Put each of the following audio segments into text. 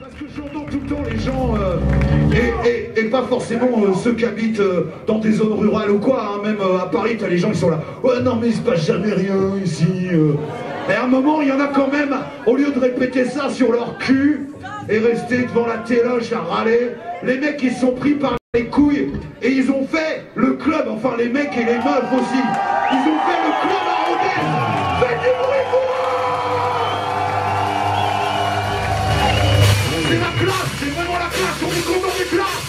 Parce que j'entends tout le temps les gens, euh, et, pas forcément euh, ceux qui habitent euh, dans des zones rurales ou quoi, hein, même à Paris, t'as les gens qui sont là. Ouais, non, mais il se passe jamais rien ici. Et à un moment, il y en a quand même, au lieu de répéter ça sur leur cul et rester devant la téloche à râler, les mecs ils sont pris par les couilles et ils ont fait le club, enfin les mecs et les meufs aussi, C'est la classe, c'est vraiment la classe, on est content des classes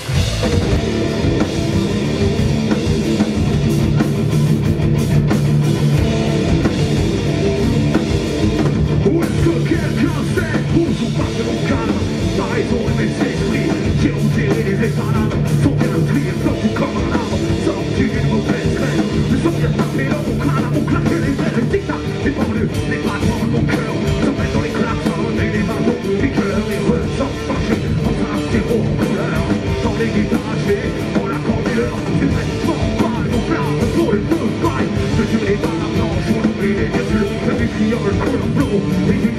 Où est-ce que quelqu'un sait où sont passés mon guitares hachées,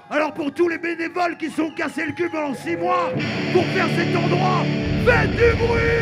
Alors pour tous les bénévoles qui sont cassés le cul pendant six mois pour faire cet endroit, faites du bruit